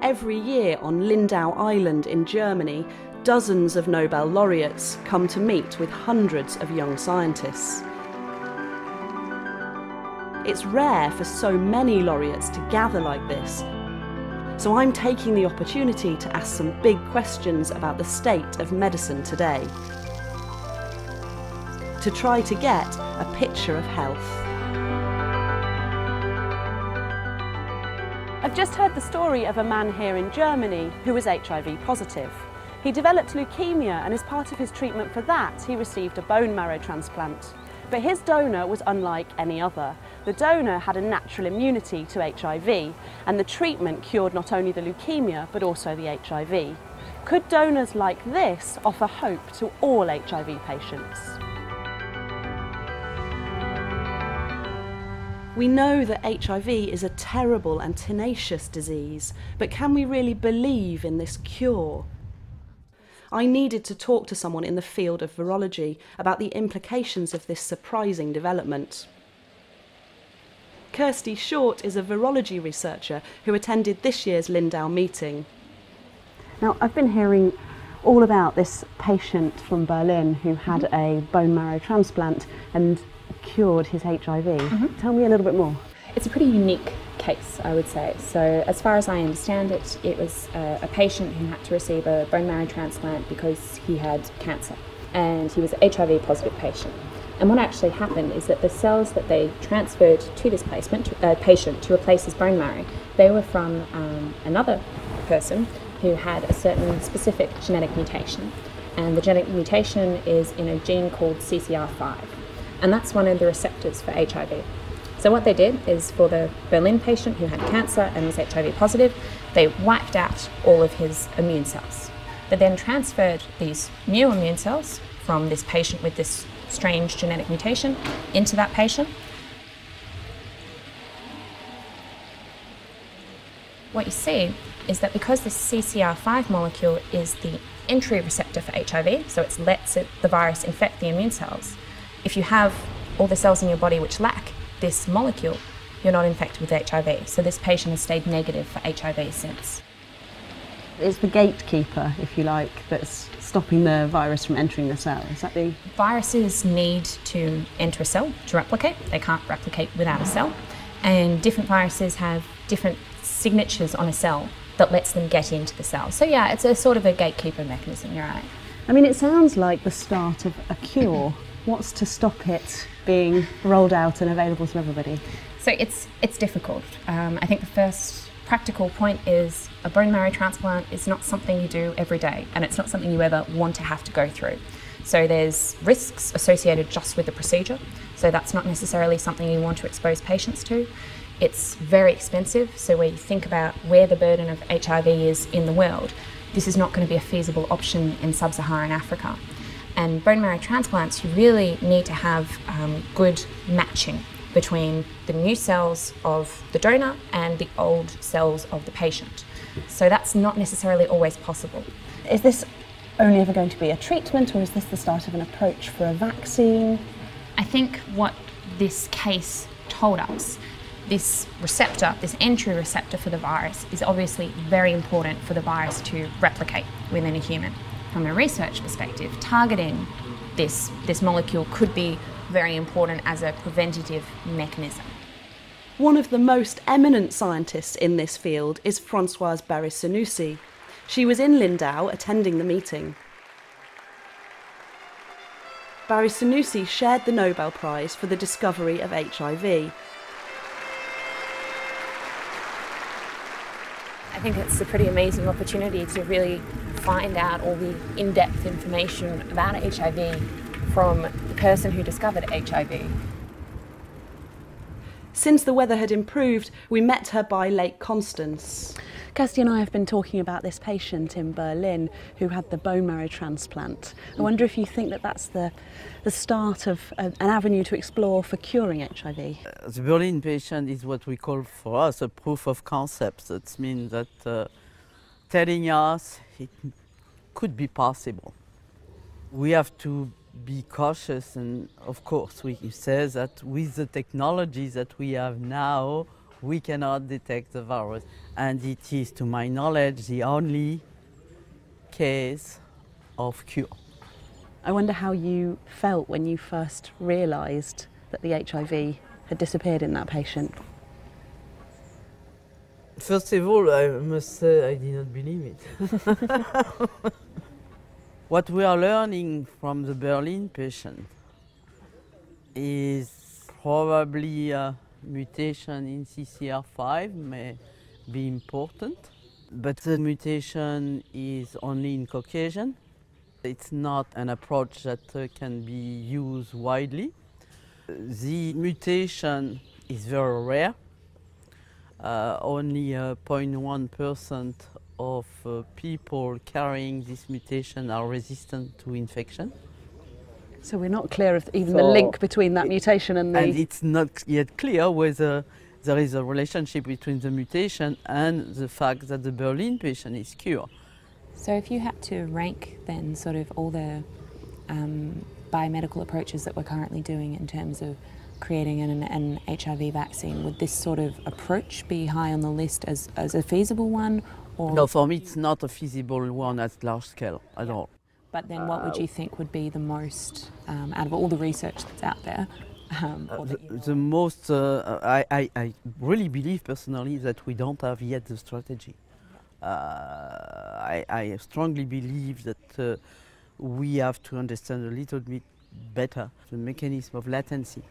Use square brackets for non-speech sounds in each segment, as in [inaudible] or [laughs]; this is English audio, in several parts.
Every year on Lindau Island in Germany, dozens of Nobel laureates come to meet with hundreds of young scientists. It's rare for so many laureates to gather like this, so I'm taking the opportunity to ask some big questions about the state of medicine today. To try to get a picture of health. I've just heard the story of a man here in Germany who was HIV positive. He developed leukemia and as part of his treatment for that he received a bone marrow transplant. But his donor was unlike any other. The donor had a natural immunity to HIV and the treatment cured not only the leukemia but also the HIV. Could donors like this offer hope to all HIV patients? We know that HIV is a terrible and tenacious disease, but can we really believe in this cure? I needed to talk to someone in the field of virology about the implications of this surprising development. Kirsty Short is a virology researcher who attended this year's Lindau meeting. Now, I've been hearing all about this patient from Berlin who had a bone marrow transplant and cured his HIV. Mm-hmm. Tell me a little bit more. It's a pretty unique case, I would say. So, as far as I understand it, it was a, a patient who had to receive a bone marrow transplant because he had cancer and he was an HIV positive patient. And what actually happened is that the cells that they transferred to this placement, uh, patient to replace his bone marrow, they were from um, another person who had a certain specific genetic mutation. And the genetic mutation is in a gene called CCR5. And that's one of the receptors for HIV. So what they did is for the Berlin patient who had cancer and was HIV positive, they wiped out all of his immune cells. They then transferred these new immune cells from this patient with this strange genetic mutation into that patient. What you see is that because the CCR5 molecule is the entry receptor for HIV, so it lets it, the virus infect the immune cells, if you have all the cells in your body which lack this molecule, you're not infected with HIV. So this patient has stayed negative for HIV since. It's the gatekeeper, if you like, that's stopping the virus from entering the cell. Is that the viruses need to enter a cell to replicate? They can't replicate without a cell, and different viruses have different signatures on a cell that lets them get into the cell. So yeah, it's a sort of a gatekeeper mechanism. You're right. I mean, it sounds like the start of a cure. What's to stop it being rolled out and available to everybody? So it's it's difficult. Um, I think the first practical point is a bone marrow transplant is not something you do every day, and it's not something you ever want to have to go through. So there's risks associated just with the procedure. So that's not necessarily something you want to expose patients to. It's very expensive. So when you think about where the burden of HIV is in the world, this is not going to be a feasible option in sub-Saharan Africa and bone marrow transplants, you really need to have um, good matching between the new cells of the donor and the old cells of the patient. So that's not necessarily always possible. Is this only ever going to be a treatment or is this the start of an approach for a vaccine? I think what this case told us this receptor, this entry receptor for the virus, is obviously very important for the virus to replicate within a human from a research perspective, targeting this, this molecule could be very important as a preventative mechanism. One of the most eminent scientists in this field is Françoise Barré-Sinoussi. She was in Lindau attending the meeting. Barré-Sinoussi shared the Nobel Prize for the discovery of HIV. I think it's a pretty amazing opportunity to really find out all the in depth information about HIV from the person who discovered HIV. Since the weather had improved, we met her by Lake Constance. Kirsty and I have been talking about this patient in Berlin who had the bone marrow transplant. I wonder if you think that that's the, the start of a, an avenue to explore for curing HIV. Uh, the Berlin patient is what we call for us a proof of concept. That means that uh, telling us it could be possible. We have to be cautious and of course we say that with the technologies that we have now we cannot detect the virus. And it is, to my knowledge, the only case of cure. I wonder how you felt when you first realised that the HIV had disappeared in that patient. First of all, I must say I did not believe it. [laughs] what we are learning from the Berlin patient is probably a mutation in CCR5 may be important, but the mutation is only in Caucasian. It's not an approach that uh, can be used widely. The mutation is very rare only 0.1% of uh, people carrying this mutation are resistant to infection. So we're not clear of even so the link between that mutation and the... And it's not yet clear whether there is a relationship between the mutation and the fact that the Berlin patient is cured. So if you had to rank then sort of all the um, biomedical approaches that we're currently doing in terms of creating an, an, HIV vaccine, would this sort of approach be high on the list as, as a feasible one? Or? No, for me it's not a feasible one at large scale at all. But then what would you think would be the most, um, out of all the research that's out there, um, uh, the, the, most, uh, I, I, I, really believe personally that we don't have yet the strategy. Uh, I, I, strongly believe that uh, we have to understand a little bit better the mechanism of latency.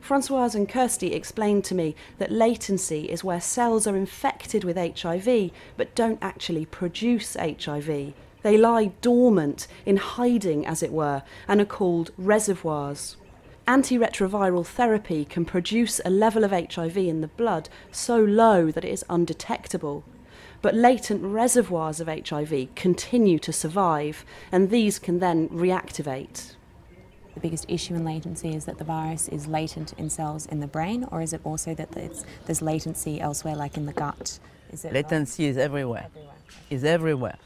Francoise and Kirsty explained to me that latency is where cells are infected with HIV but don't actually produce HIV. They lie dormant, in hiding as it were, and are called reservoirs. Antiretroviral therapy can produce a level of HIV in the blood so low that it is undetectable. But latent reservoirs of HIV continue to survive, and these can then reactivate. The biggest issue in latency is that the virus is latent in cells in the brain, or is it also that there's latency elsewhere, like in the gut? Is latency is everywhere. everywhere. It's everywhere.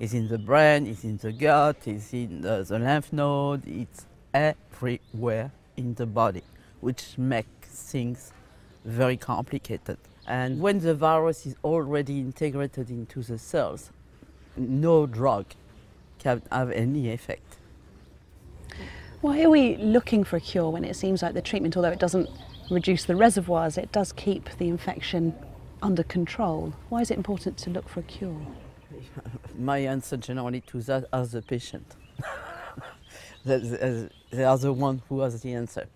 It's in the brain, it's in the gut, it's in the, the lymph node, it's everywhere in the body, which makes things very complicated. And when the virus is already integrated into the cells, no drug can have any effect. Why are we looking for a cure when it seems like the treatment, although it doesn't reduce the reservoirs, it does keep the infection under control? Why is it important to look for a cure? [laughs] My answer generally to that as the patient. [laughs] they are the one who has the answer.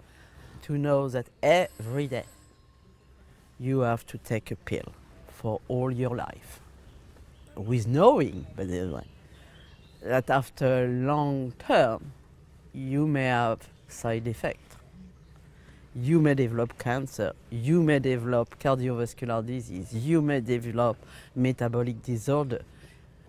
To know that every day you have to take a pill for all your life. With knowing, by the way, that after long term you may have side effects. You may develop cancer, you may develop cardiovascular disease, you may develop metabolic disorder.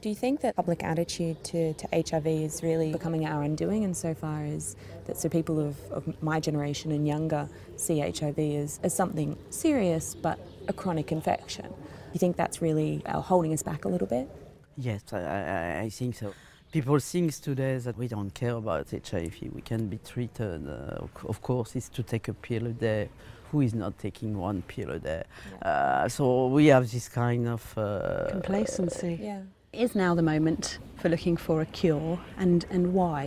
Do you think that public attitude to, to HIV is really becoming our undoing insofar as that so people of, of my generation and younger see HIV as, as something serious but a chronic infection? Do you think that's really uh, holding us back a little bit? Yes, I, I, I think so people think today that we don't care about HIV. We can be treated. Uh, of course, it's to take a pill a day. Who is not taking one pill a day? Yeah. Uh, so we have this kind of uh, complacency. yeah. Is now the moment for looking for a cure, and and why?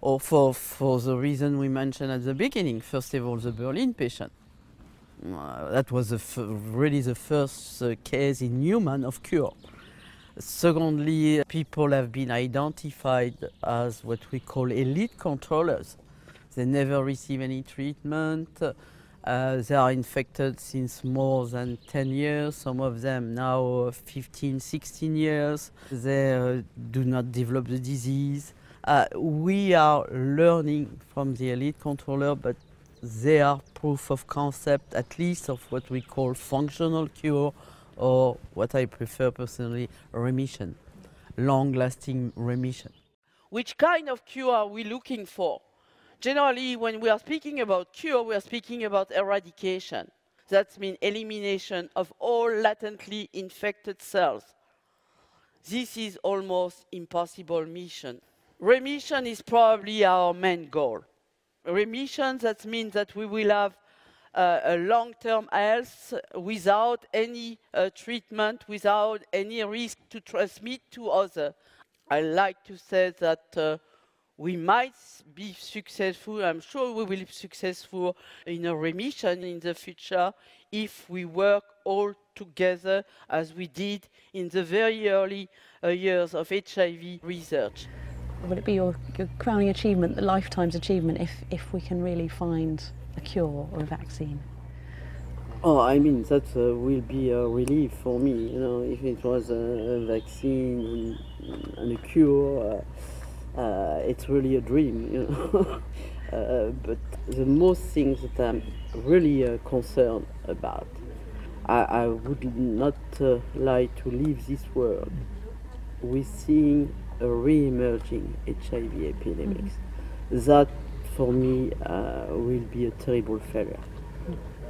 Or for for the reason we mentioned at the beginning. First of all, the Berlin patient. Uh, that was the really the first uh, case in human of cure. Secondly, people have been identified as what we call elite controllers. They never receive any treatment. Uh, they are infected since more than 10 years, some of them now 15, 16 years. They uh, do not develop the disease. Uh, we are learning from the elite controller, but they are proof of concept, at least of what we call functional cure or what I prefer personally, remission, long-lasting remission. Which kind of cure are we looking for? Generally, when we are speaking about cure, we are speaking about eradication. That means elimination of all latently infected cells. This is almost impossible mission. Remission is probably our main goal. Remission, that means that we will have uh, long-term health without any uh, treatment, without any risk to transmit to others. I like to say that uh, we might be successful, I'm sure we will be successful in a remission in the future if we work all together as we did in the very early uh, years of HIV research. Will it be your, your crowning achievement, the lifetime's achievement, if, if we can really find a cure or a vaccine? Oh, I mean, that uh, will be a relief for me, you know, if it was a, a vaccine and, a cure, uh, uh, it's really a dream, you know. [laughs] Uh, but the most things that I'm really uh, concerned about, I, I would not uh, like to leave this world with seeing re-emerging HIV epidemics. Mm-hmm. That, for me, will be a terrible failure.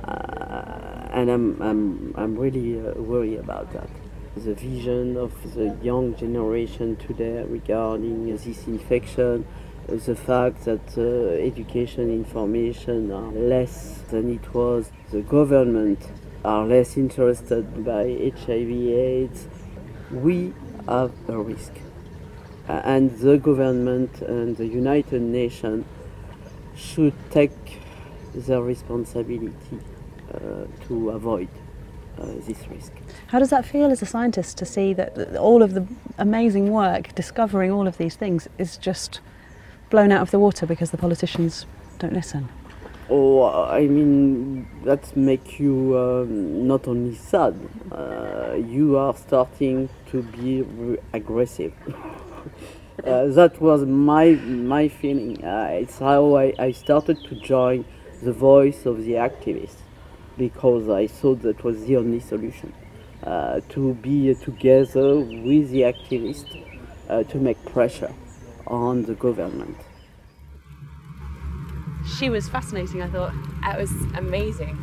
Uh, and I'm, I'm, I'm really uh, worried about that. The vision of the young generation today regarding this infection, the fact that uh, education information are less than it was, the government are less interested by HIV AIDS, we have a risk. And the government and the United Nations should take their responsibility uh, to avoid uh, this risk. How does that feel as a scientist to see that all of the amazing work discovering all of these things is just blown out of the water because the politicians don't listen? Oh, I mean, that makes you um, not only sad, uh, you are starting to be aggressive. [laughs] uh, that was my my feeling. Uh, it's how I, I started to join the voice of the activists because I thought that was the only solution. Uh, to be together with the activists uh, to make pressure on the government. She was fascinating, I thought. It was amazing.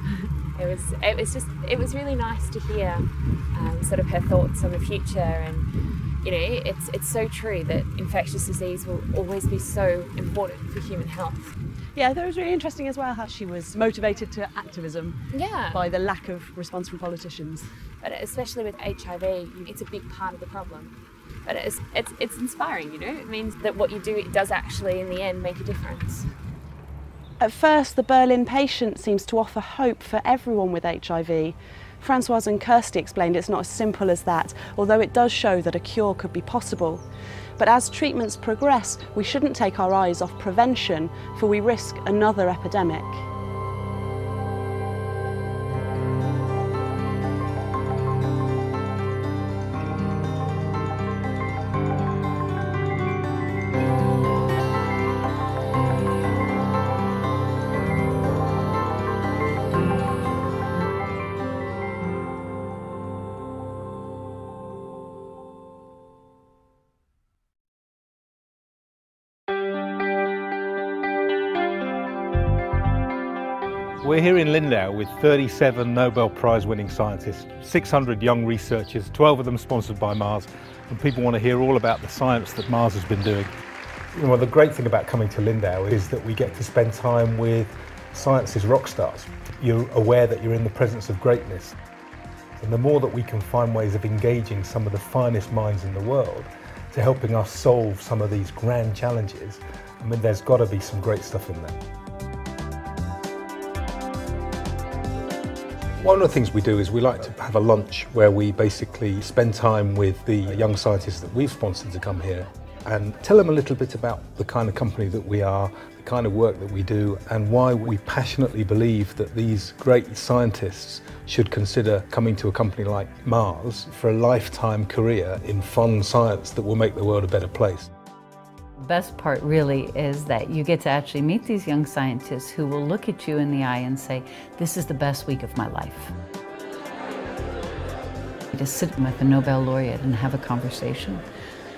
It was, it was just, it was really nice to hear um, sort of her thoughts on the future and you know, it's it's so true that infectious disease will always be so important for human health. Yeah, I thought it was really interesting as well how she was motivated to activism yeah. by the lack of response from politicians. But especially with HIV, it's a big part of the problem. But it's, it's, it's inspiring, you know? It means that what you do it does actually, in the end, make a difference. At first, the Berlin patient seems to offer hope for everyone with HIV. Francoise and Kirsty explained it's not as simple as that, although it does show that a cure could be possible. But as treatments progress, we shouldn't take our eyes off prevention, for we risk another epidemic. We're here in Lindau with 37 Nobel Prize winning scientists, 600 young researchers, 12 of them sponsored by Mars, and people want to hear all about the science that Mars has been doing. Well, the great thing about coming to Lindau is that we get to spend time with science's rock stars. You're aware that you're in the presence of greatness. And the more that we can find ways of engaging some of the finest minds in the world to helping us solve some of these grand challenges, I mean, there's got to be some great stuff in there. One of the things we do is we like to have a lunch where we basically spend time with the young scientists that we've sponsored to come here and tell them a little bit about the kind of company that we are, the kind of work that we do, and why we passionately believe that these great scientists should consider coming to a company like Mars for a lifetime career in fun science that will make the world a better place best part really is that you get to actually meet these young scientists who will look at you in the eye and say, this is the best week of my life. To sit with a Nobel laureate and have a conversation,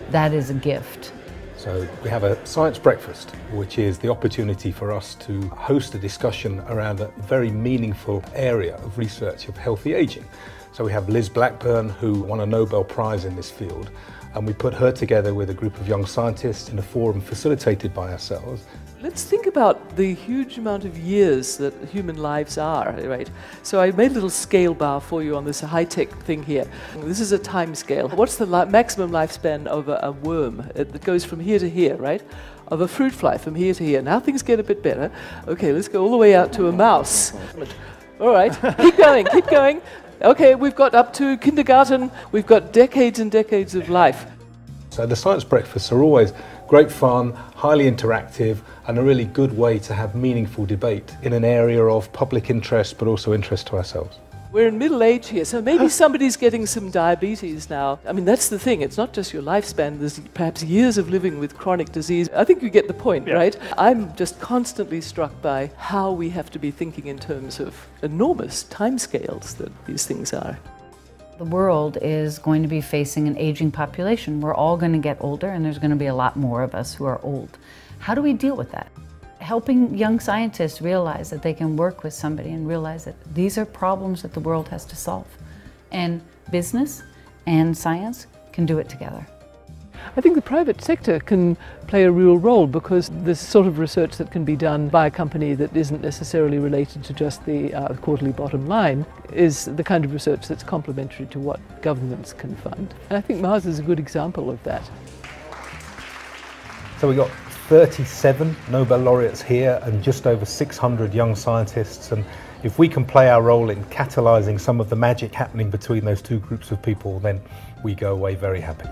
that is a gift. So we have a science breakfast, which is the opportunity for us to host a discussion around a very meaningful area of research of healthy aging. So we have Liz Blackburn, who won a Nobel Prize in this field, and we put her together with a group of young scientists in a forum facilitated by ourselves. Let's think about the huge amount of years that human lives are, right? So I made a little scale bar for you on this high-tech thing here. This is a time scale. What's the li maximum lifespan of a, a worm? It goes from here to here, right? Of a fruit fly from here to here. Now things get a bit better. Okay, let's go all the way out to a mouse. All right, keep going, keep going. Okay, we've got up to kindergarten. We've got decades and decades of life. So the science breakfasts are always great fun, highly interactive, and a really good way to have meaningful debate in an area of public interest but also interest to ourselves. We're in middle age here, so maybe somebody's getting some diabetes now. I mean, that's the thing. It's not just your lifespan, there's perhaps years of living with chronic disease. I think you get the point, yeah. right? I'm just constantly struck by how we have to be thinking in terms of enormous timescales that these things are. The world is going to be facing an aging population. We're all going to get older, and there's going to be a lot more of us who are old. How do we deal with that? Helping young scientists realize that they can work with somebody and realize that these are problems that the world has to solve. And business and science can do it together. I think the private sector can play a real role because the sort of research that can be done by a company that isn't necessarily related to just the uh, quarterly bottom line is the kind of research that's complementary to what governments can fund. And I think Mars is a good example of that. So we got 37 Nobel laureates here and just over 600 young scientists and if we can play our role in catalysing some of the magic happening between those two groups of people then we go away very happy.